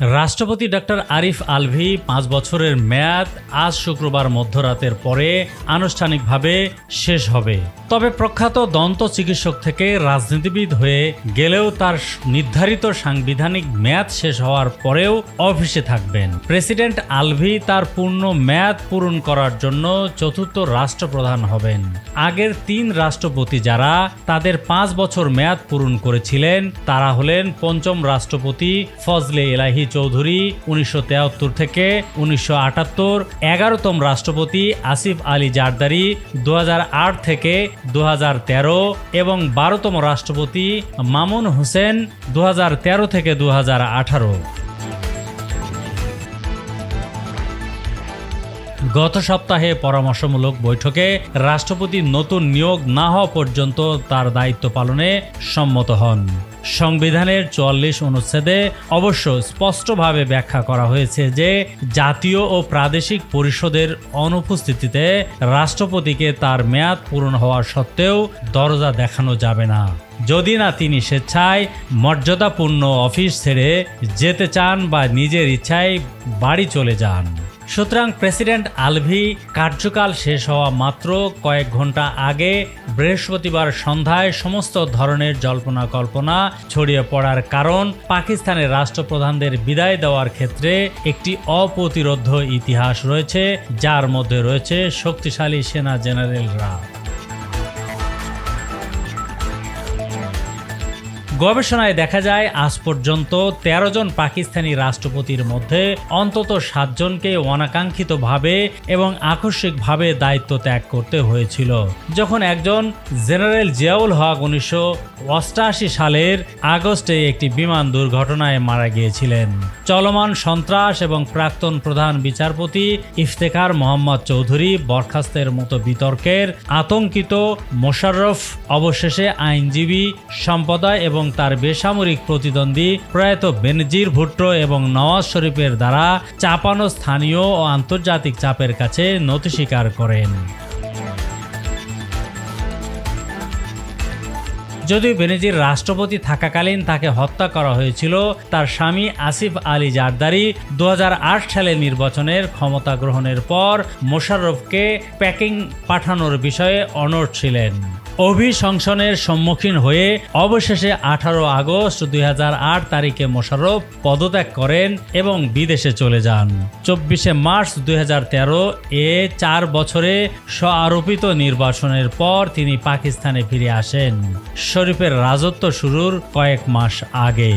রাষ্ট্রপতি ডক্টর আরিফ আলভি পাঁচ বছরের মেয়াদ, আজ শুক্রবার মধ্যরাতের পরে আনুষ্ঠানিকভাবে শেষ হবে। তবে প্রখ্যাত দন্ত চিকিৎসক থেকে রাজনীতিবিদ হয়ে গেলেও তার নির্ধারিত সাংবিধানিক মেয়াদ শেষ হওয়ার পরেও অফিসে থাকবেন। প্রেসিডেন্ট আলভি তার পূর্ণ মেয়াদ পূরণ করার জন্য চতুর্থ রাষ্ট্রপ্রধান হবেন। আগের তিন রাষ্ট্রপতি যারা তাদের পাঁচ বছর মেয়াদ পূরণ করেছিলেন, তারা হলেন পঞ্চম রাষ্ট্রপতি ফজলে এলাহি চৌধুরী উনিশশো থেকে উনিশশো আটাত্তর, এগারোতম রাষ্ট্রপতি আসিফ আলী জারদারি দু হাজার আট থেকে দু হাজার তেরো এবং বারোতম রাষ্ট্রপতি মামুন হোসেন দু হাজার তেরো থেকে দু হাজার আঠারো। গত সপ্তাহে পরামর্শমূলক বৈঠকে রাষ্ট্রপতি নতুন নিয়োগ না হওয়া পর্যন্ত তার দায়িত্ব পালনে সম্মত হন। সংবিধানের চুয়াল্লিশ অনুচ্ছেদে অবশ্য স্পষ্টভাবে ব্যাখ্যা করা হয়েছে যে জাতীয় ও প্রাদেশিক পরিষদের অনুপস্থিতিতে রাষ্ট্রপতিকে তার মেয়াদ পূরণ হওয়া সত্ত্বেও দরজা দেখানো যাবে না। যদি না তিনি স্বেচ্ছায় মর্যাদাপূর্ণ অফিস ছেড়ে যেতে চান বা নিজের ইচ্ছায় বাড়ি চলে যান। সুতরাং প্রেসিডেন্ট আলভি কার্যকাল শেষ হওয়া মাত্র কয়েক ঘণ্টা আগে বৃহস্পতিবার সন্ধ্যায় সমস্ত ধরনের জল্পনা কল্পনা ছড়িয়ে পড়ার কারণ পাকিস্তানের রাষ্ট্রপ্রধানদের বিদায় দেওয়ার ক্ষেত্রে একটি অপ্রতিরোধ ইতিহাস রয়েছে, যার মধ্যে রয়েছে শক্তিশালী সেনা জেনারেলরা। গবেষণায় দেখা যায়, আজ পর্যন্ত ১৩ জন পাকিস্তানি রাষ্ট্রপতির মধ্যে অন্তত সাতজনকে অনাকাঙ্ক্ষিতভাবে এবং আকস্মিকভাবে দায়িত্ব ত্যাগ করতে হয়েছিল। যখন একজন জেনারেল জিয়াউল হক উনিশশো সালের আগস্টে একটি বিমান দুর্ঘটনায় মারা গিয়েছিলেন। চলমান সন্ত্রাস এবং প্রাক্তন প্রধান বিচারপতি ইফতেখার মোহাম্মদ চৌধুরী বরখাস্তের মতো বিতর্কের আতঙ্কিত মোশাররফ অবশেষে আইনজীবী, সম্প্রদায় এবং তার বেসামরিক প্রতিদ্বন্দ্বী প্রয়াত বেনজির ভুট্টো এবং নওয়াজ শরীফের দ্বারা চাপানো স্থানীয় ও আন্তর্জাতিক চাপের কাছে নথি স্বীকার করেন। যদিও বেনেজির রাষ্ট্রপতি থাকাকালীন তাকে হত্যা করা হয়েছিল, তার স্বামী আসিফ আলী জারদারি দু সালে নির্বাচনের ক্ষমতা গ্রহণের পর মোশাররফকে প্যাকিং পাঠানোর বিষয়ে অনড় ছিলেন। অভিশংসনের সম্মুখীন হয়ে অবশেষে আঠারো আগস্ট দুই হাজার আট তারিখে মোশাররফ পদত্যাগ করেন এবং বিদেশে চলে যান। চব্বিশে মার্চ দুই হাজার তেরো এ চার বছরে স্ব আরোপিত নির্বাচনের পর তিনি পাকিস্তানে ফিরে আসেন। শরীফের রাজত্ব শুরুর কয়েক মাস আগে।